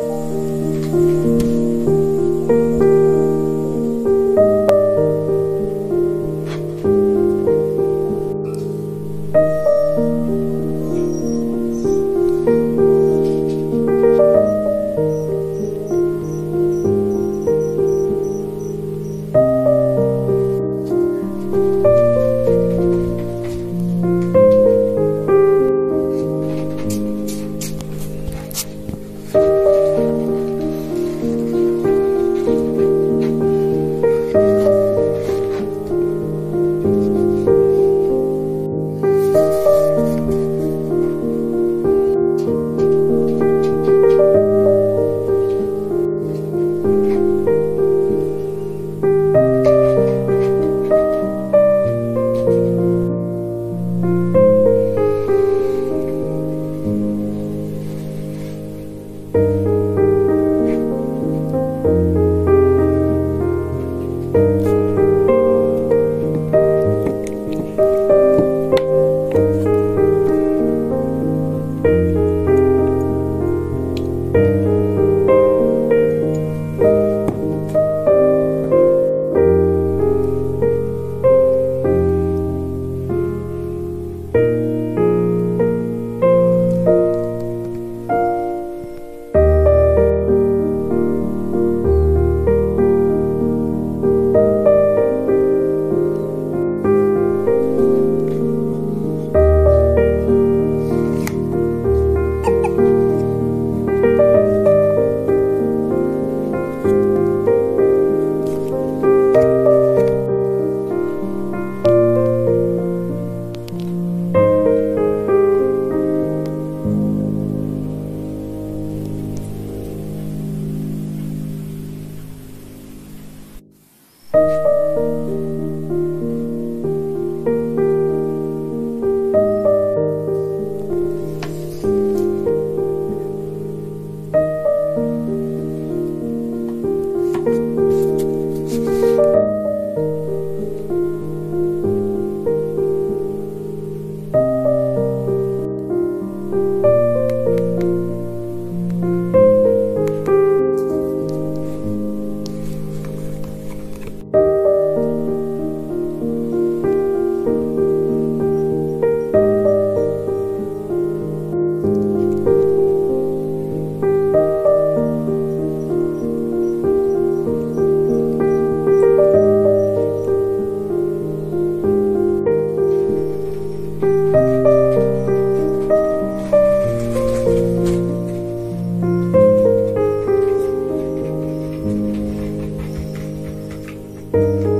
嗯。嗯。